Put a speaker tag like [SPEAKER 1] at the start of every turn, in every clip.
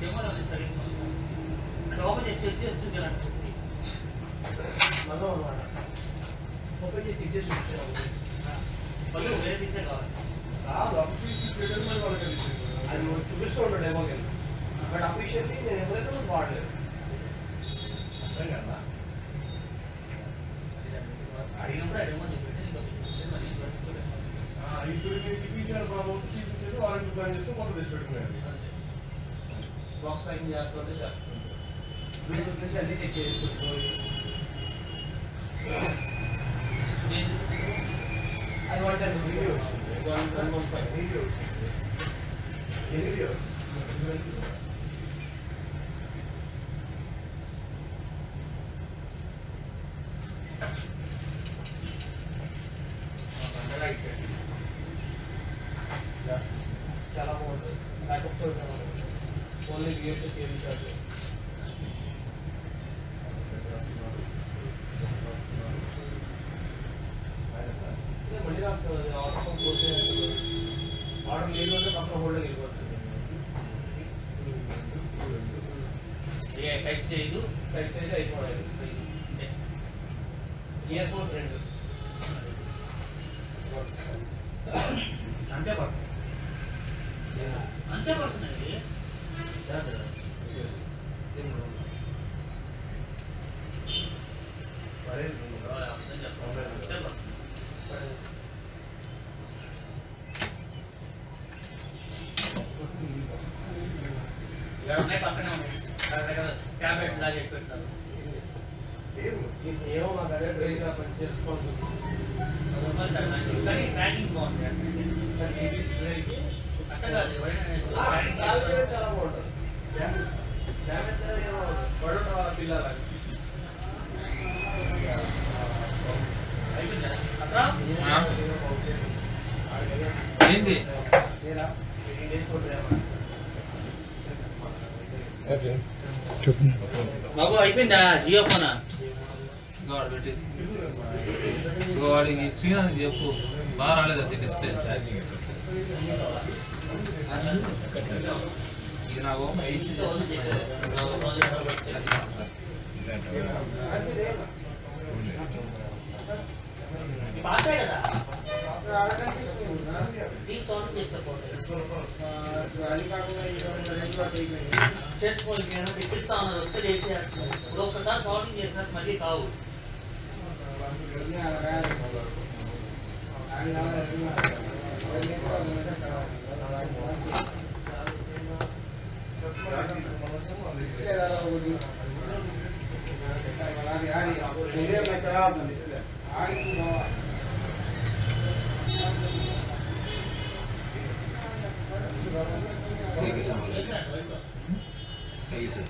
[SPEAKER 1] డెమోలో ఉంది సరే అంటే చెక్ చేస్తుంది ఇలా
[SPEAKER 2] ఓపెన్ చేసి చెక్ చేసి
[SPEAKER 1] వేరే తీసే కావాలి
[SPEAKER 3] కాదు అప్పిసి వాళ్ళకి
[SPEAKER 2] అది చూపిస్తూ ఉంటాడు డెమో బట్ అఫీషియల్లీ నేను ఎవరైతే వాడలేదు. అర్థం కదా?
[SPEAKER 3] ఇప్పుడు మీకు ఇప్పించారు ప్రాబ్లమ్స్ తీసుకొచ్చేసి వాళ్ళకి ప్లాన్ చేస్తే మొత్తం తెచ్చి పెట్టుకున్నాను
[SPEAKER 1] అంతే.
[SPEAKER 2] బాక్స్ ప్యాకింగ్ చేస్తుంటే చేస్తుంటాడు బ్లూటూత్ నుంచి అన్ని చెక్ చేస్తుంటాడు
[SPEAKER 1] నేను
[SPEAKER 2] అది one ten video one
[SPEAKER 3] one one
[SPEAKER 2] five video video only gear cable charge మళ్ళీ రాస్తుంది ఆటో పోతే ఆర్డర్ లేదు అంటే పక్కన వెళ్ళిపోతుంది
[SPEAKER 1] ఏ టైప్ చేయదు.
[SPEAKER 2] సైజ్ అయితే అయిపోలేదు ఇయర్ రెండు.
[SPEAKER 1] అంతే పడుతుంది. అంతే పడుతుంది.
[SPEAKER 2] చాలా
[SPEAKER 1] చేస్తాను.
[SPEAKER 2] చాలా బాగుంటుంది
[SPEAKER 3] డ్యామేజ్
[SPEAKER 2] డ్యామేజ్ అనేది ఏమో పడటం వాళ్ళ పిల్లలకి
[SPEAKER 4] ఏంది?
[SPEAKER 1] బాబు అయిపోయిందా? జియో ఫోనా?
[SPEAKER 4] వాడికి శ్రీనాథ్ చెప్పు. బాగా రాలేదు అది డిస్ప్లే ఇది నాకు ఐసీ
[SPEAKER 1] పాసే కదా? ఈ సాల్వ్ చేస్తే పోతుంది షర్ట్స్ పోయి నేను ఇప్పిస్తా ఉన్నారు వస్తే రేట్ చేస్తున్నారు ఇప్పుడు ఒక్కసారి సాల్వింగ్ చేసినాక మళ్ళీ కావు
[SPEAKER 4] 여기서 말해줘 여기서 야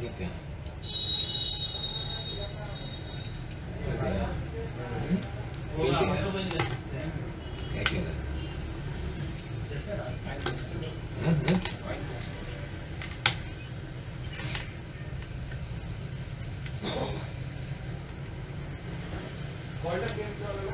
[SPEAKER 4] 그때 그때야
[SPEAKER 1] 그때야 여기서 응? 응? 걸려 게임